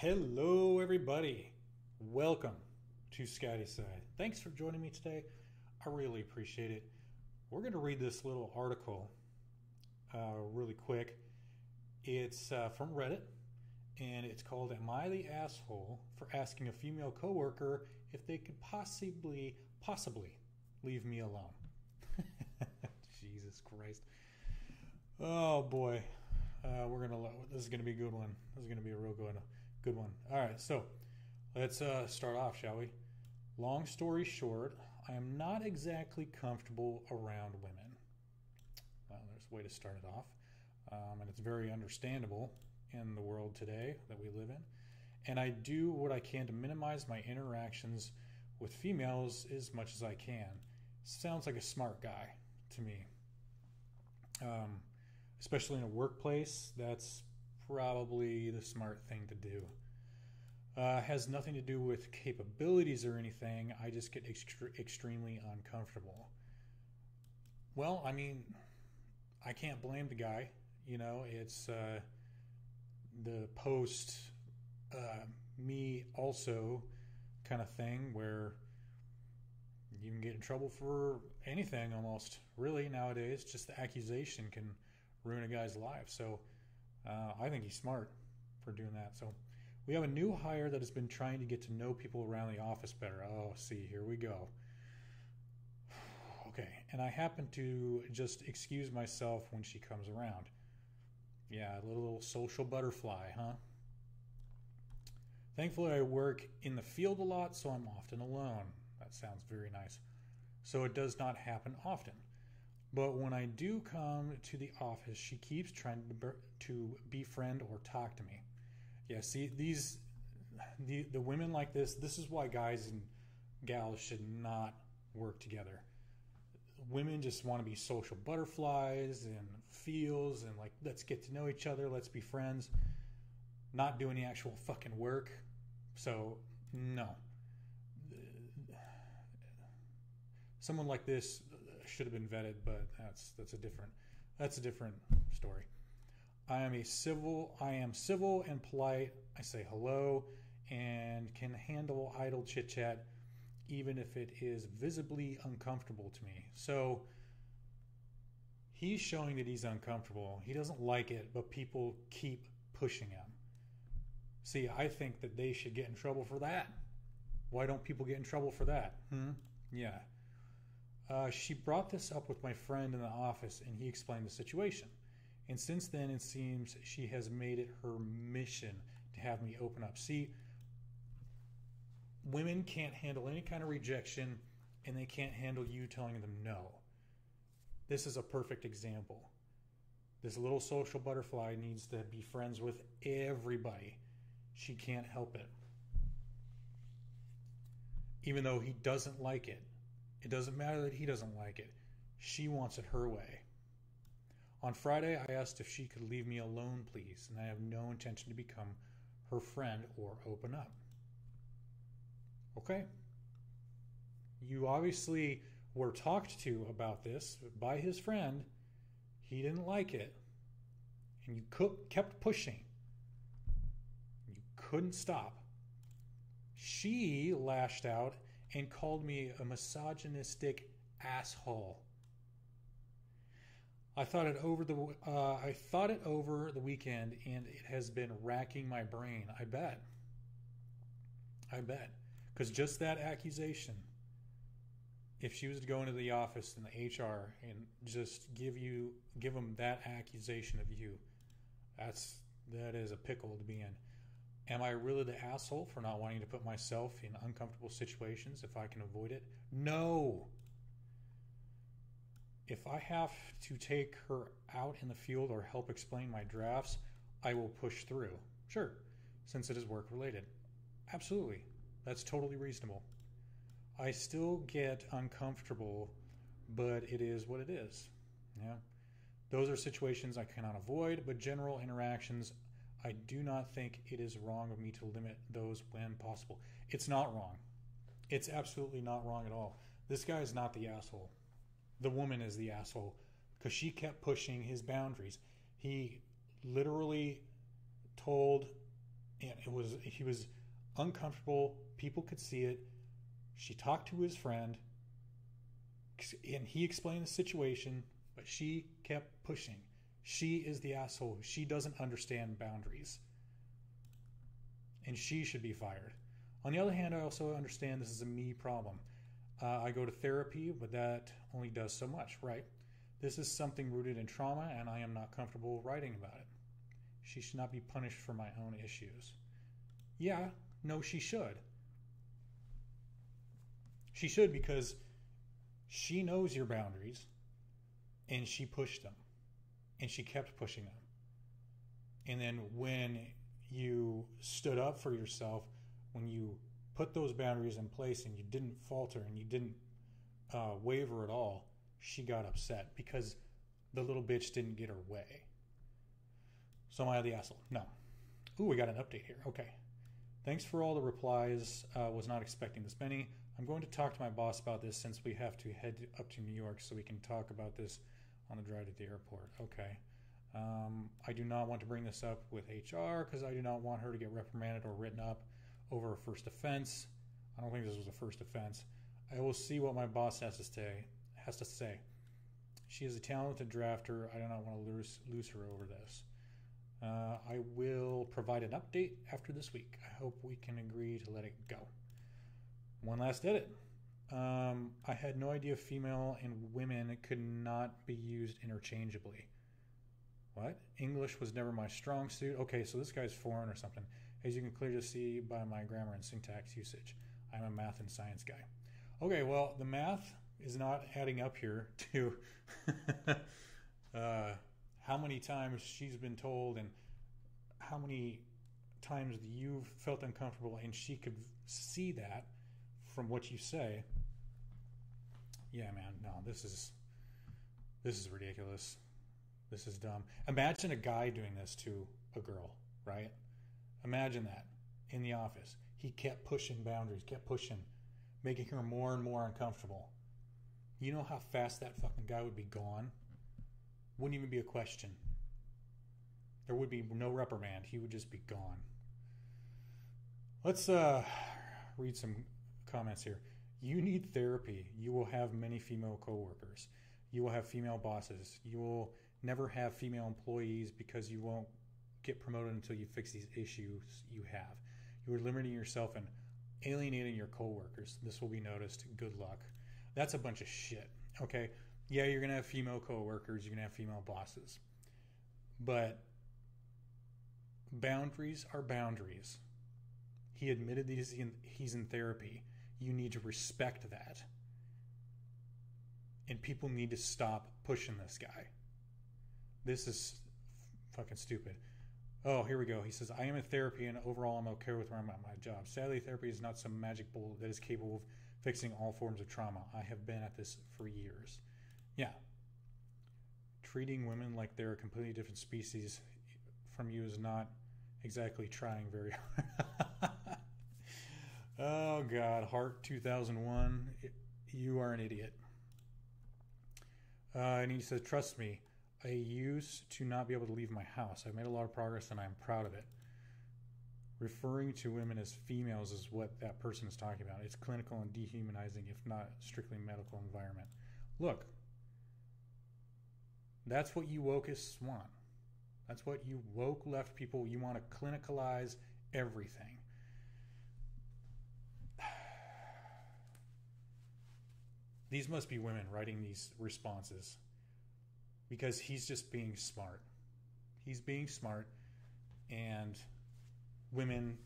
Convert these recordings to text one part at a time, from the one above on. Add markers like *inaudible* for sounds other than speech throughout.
Hello, everybody. Welcome to Scotty's Side. Thanks for joining me today. I really appreciate it. We're going to read this little article uh, really quick. It's uh, from Reddit, and it's called "Am I the asshole for asking a female coworker if they could possibly, possibly leave me alone?" *laughs* Jesus Christ. Oh boy, uh, we're gonna. This is gonna be a good one. This is gonna be a real good one. Good one. All right, so let's uh, start off, shall we? Long story short, I am not exactly comfortable around women. Well, there's a way to start it off, um, and it's very understandable in the world today that we live in. And I do what I can to minimize my interactions with females as much as I can. Sounds like a smart guy to me. Um, especially in a workplace, that's probably the smart thing to do. Uh, has nothing to do with capabilities or anything. I just get extre- extremely uncomfortable. Well, I mean, I can't blame the guy. You know, it's uh, the post uh, me also kind of thing where you can get in trouble for anything almost, really, nowadays. Just the accusation can ruin a guy's life. So, uh, I think he's smart for doing that. So we have a new hire that has been trying to get to know people around the office better. Oh, see, here we go. *sighs* okay, and I happen to just excuse myself when she comes around. Yeah, a little social butterfly, huh? Thankfully, I work in the field a lot, so I'm often alone. That sounds very nice. So it does not happen often. But when I do come to the office, she keeps trying to, to befriend or talk to me. Yeah, see these the the women like this. This is why guys and gals should not work together. Women just want to be social butterflies and feels and like let's get to know each other, let's be friends, not do any actual fucking work. So no someone like this should have been vetted, but that's that's a different that's a different story. I am a civil I am civil and polite. I say hello and can handle idle chit chat even if it is visibly uncomfortable to me. So he's showing that he's uncomfortable. He doesn't like it, but people keep pushing him. See, I think that they should get in trouble for that. Why don't people get in trouble for that? Hmm? Yeah. Uh, she brought this up with my friend in the office, and he explained the situation. And since then, it seems she has made it her mission to have me open up. See, women can't handle any kind of rejection, and they can't handle you telling them no. This is a perfect example. This little social butterfly needs to be friends with everybody. She can't help it. Even though he doesn't like it it doesn't matter that he doesn't like it. She wants it her way. On Friday, I asked if she could leave me alone, please, and I have no intention to become her friend or open up. Okay. You obviously were talked to about this by his friend. He didn't like it. And you kept pushing. You couldn't stop. She lashed out and called me a misogynistic asshole. I thought it over the uh, I thought it over the weekend, and it has been racking my brain. I bet. I bet because just that accusation. If she was to go into the office in the HR and just give you give them that accusation of you, that's that is a pickle to be in. Am I really the asshole for not wanting to put myself in uncomfortable situations if I can avoid it? No. If I have to take her out in the field or help explain my drafts, I will push through. Sure, since it is work related. Absolutely. That's totally reasonable. I still get uncomfortable, but it is what it is. Yeah. Those are situations I cannot avoid, but general interactions I do not think it is wrong of me to limit those when possible. It's not wrong. It's absolutely not wrong at all. This guy is not the asshole. The woman is the asshole because she kept pushing his boundaries. He literally told and it was he was uncomfortable. People could see it. She talked to his friend, and he explained the situation, but she kept pushing. She is the asshole. She doesn't understand boundaries. And she should be fired. On the other hand, I also understand this is a me problem. Uh, I go to therapy, but that only does so much, right? This is something rooted in trauma, and I am not comfortable writing about it. She should not be punished for my own issues. Yeah, no, she should. She should because she knows your boundaries and she pushed them and she kept pushing them. And then when you stood up for yourself, when you put those boundaries in place and you didn't falter and you didn't uh, waver at all, she got upset because the little bitch didn't get her way. So am I the asshole? No. Ooh, we got an update here. Okay. Thanks for all the replies. Uh, was not expecting this many. I'm going to talk to my boss about this since we have to head up to New York so we can talk about this on the drive to the airport. Okay. Um, I do not want to bring this up with HR because I do not want her to get reprimanded or written up over a first offense. I don't think this was a first offense. I will see what my boss has to say. Has to say. She is a talented drafter. I do not want to lose lose her over this. Uh, I will provide an update after this week. I hope we can agree to let it go. One last edit. Um, I had no idea female and women could not be used interchangeably. What? English was never my strong suit. Okay, so this guy's foreign or something. As you can clearly see by my grammar and syntax usage, I'm a math and science guy. Okay, well, the math is not adding up here *laughs* to *laughs* uh, how many times she's been told and how many times you've felt uncomfortable and she could see that from what you say. Yeah, man, no, this is this is ridiculous. This is dumb. Imagine a guy doing this to a girl, right? Imagine that in the office. He kept pushing boundaries, kept pushing, making her more and more uncomfortable. You know how fast that fucking guy would be gone? Wouldn't even be a question. There would be no reprimand. He would just be gone. Let's uh, read some comments here. You need therapy. You will have many female coworkers. You will have female bosses. You will never have female employees because you won't get promoted until you fix these issues you have. You are limiting yourself and alienating your coworkers. This will be noticed. Good luck. That's a bunch of shit. Okay. Yeah, you're going to have female coworkers, you're going to have female bosses. But boundaries are boundaries. He admitted he's in, he's in therapy. You need to respect that. And people need to stop pushing this guy. This is fucking stupid. Oh, here we go. He says, I am in therapy and overall I'm okay with where I'm at my job. Sadly, therapy is not some magic bullet that is capable of fixing all forms of trauma. I have been at this for years. Yeah. Treating women like they're a completely different species from you is not exactly trying very *laughs* hard. Oh, God. Heart 2001. You are an idiot. Uh, and he says, Trust me, I used to not be able to leave my house. I've made a lot of progress and I'm proud of it. Referring to women as females is what that person is talking about. It's clinical and dehumanizing, if not strictly medical environment. Look, that's what you wokeists want. That's what you woke left people. You want to clinicalize everything. These must be women writing these responses because he's just being smart. He's being smart, and women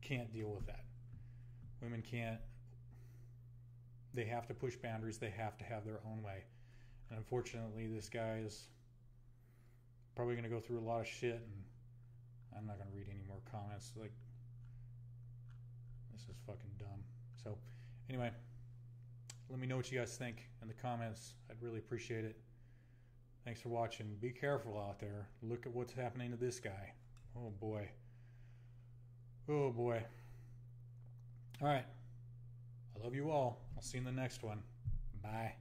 can't deal with that. Women can't, they have to push boundaries, they have to have their own way. And unfortunately, this guy is probably going to go through a lot of shit, and I'm not going to read any more comments. Like, this is fucking dumb. So, anyway, let me know what you guys think in the comments. I'd really appreciate it. Thanks for watching. Be careful out there. Look at what's happening to this guy. Oh boy. Oh boy. All right. I love you all. I'll see you in the next one. Bye.